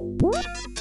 Música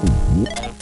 Mm-hmm.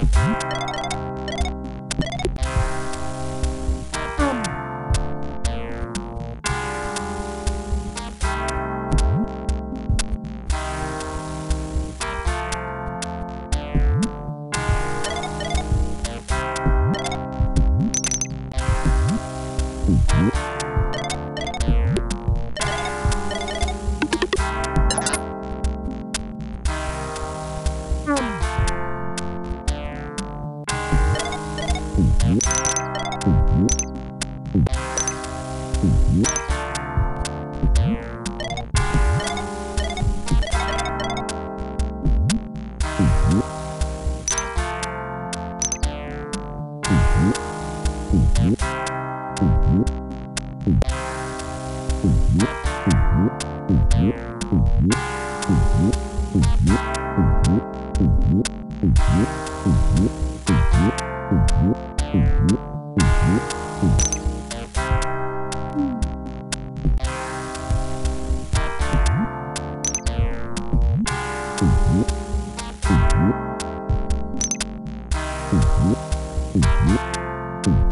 Mm-hmm.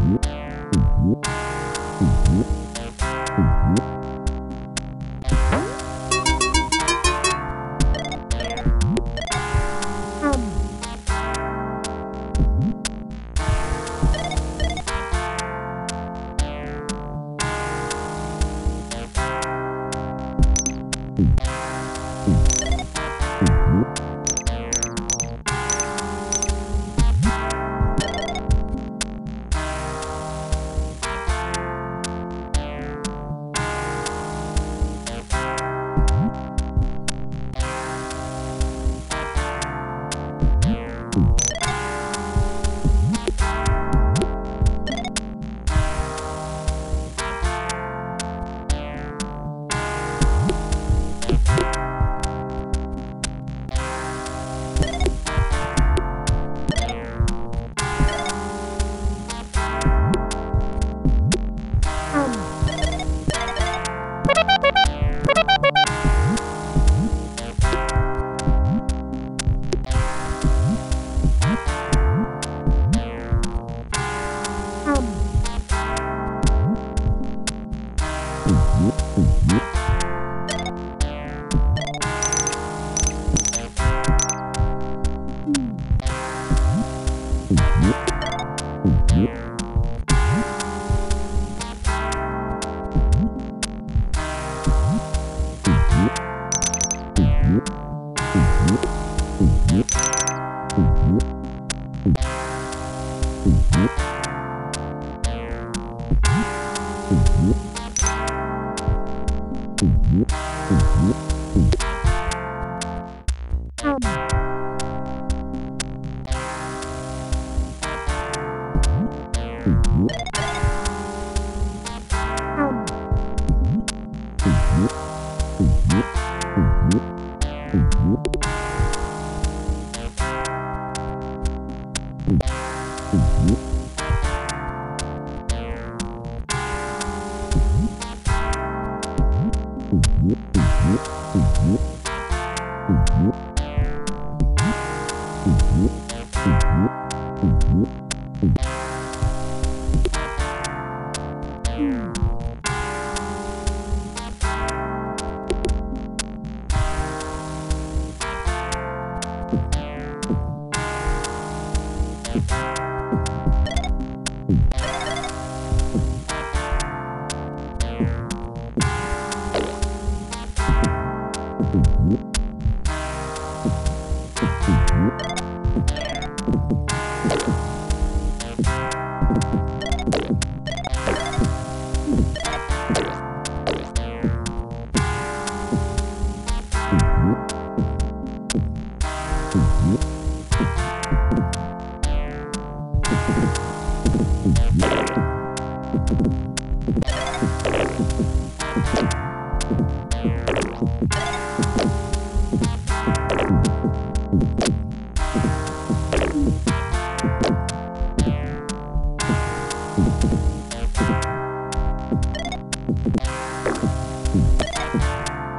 Ooh. you.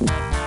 Bye.